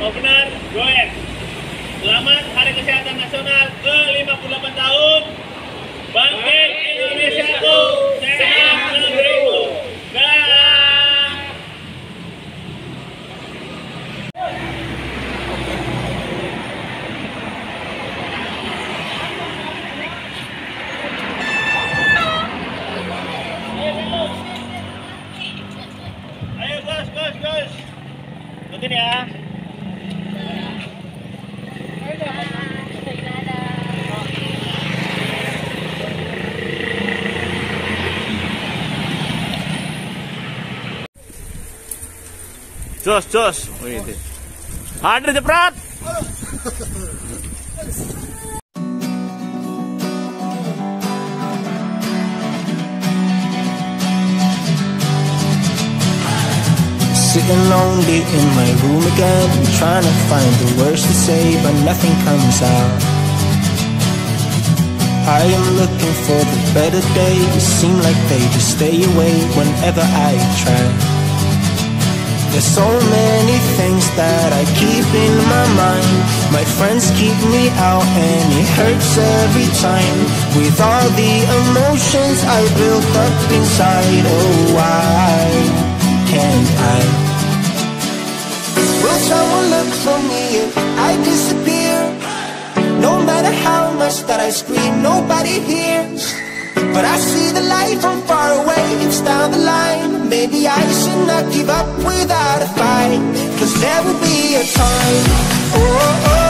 Benar, goyang. Selamat Hari Kesehatan Nasional ke-58 tahun. Bangkit Indonesiaku, sehat negeriku. Ayo ya. Jos, jos. Wih, Hadir jepret. Sitting lonely in my room again, trying to find the words to say, but nothing comes out. I am looking for the better days, seem like they just stay away whenever I try. There's so many things that I keep in my mind. My friends keep me out and it hurts every time. With all the emotions I built up inside, oh why can't I? Will someone look for me if I disappear? No matter how much that I scream, nobody hears. But I see the light from far away, it's down the line. Maybe I should not give up without a fight. Cause there will be a time. Oh, oh,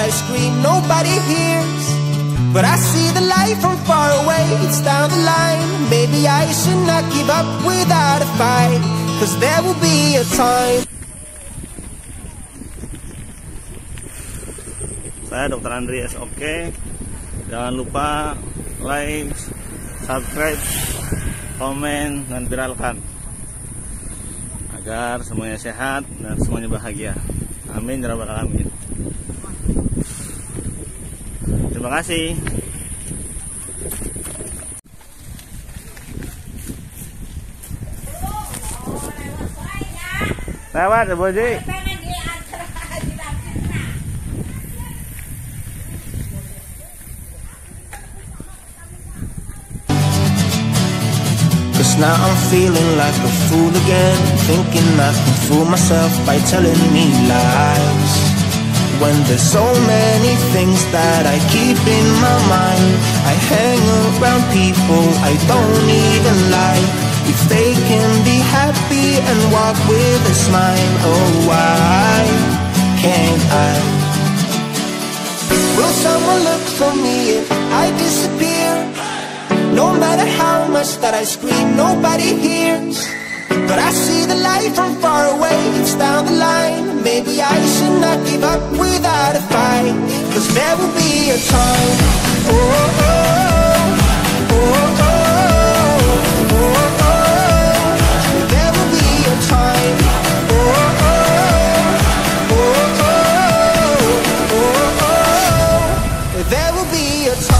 that I scream, nobody hears. But I see the light from far away, it's down the line. Maybe I should not give up without a fight. Cause there will be a time. Saya Dr. Andreas Oke. Jangan lupa like, subscribe, komen, dan viralkan agar semuanya sehat dan semuanya bahagia. Amin ya rabbal alamin. Terima kasih. Lewat. Cause now I'm feeling like a fool again Thinking I can fool myself by telling me lies when there's so many things that I keep in my mind. I hang around people I don't even like. If they can be happy and walk with a smile, oh why can't I? Will someone look for me if I disappear? No matter how much that I scream, nobody hears. But I see the light from far away, it's down the line. Maybe I give up without a fight. Cause there will be a time. Oh, oh, oh, oh, oh, oh, oh. There will be a time. Oh, oh, oh, oh, oh, oh, oh. There will be a time.